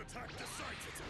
attack decides it!